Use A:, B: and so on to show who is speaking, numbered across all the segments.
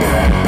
A: Yeah.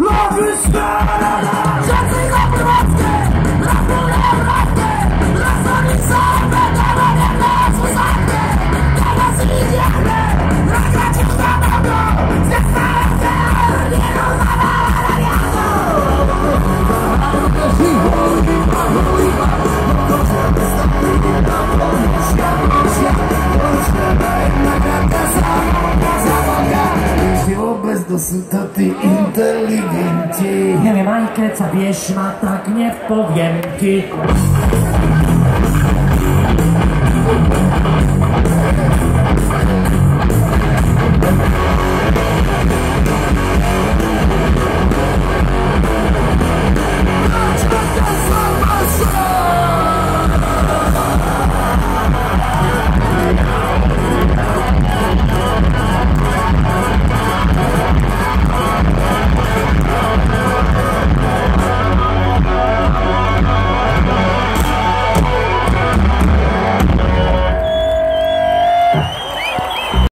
A: Love is fire! vůbec, kdo jsou to ty inteligenti. Nevím, Majke, co věš, má tak mě povím ti.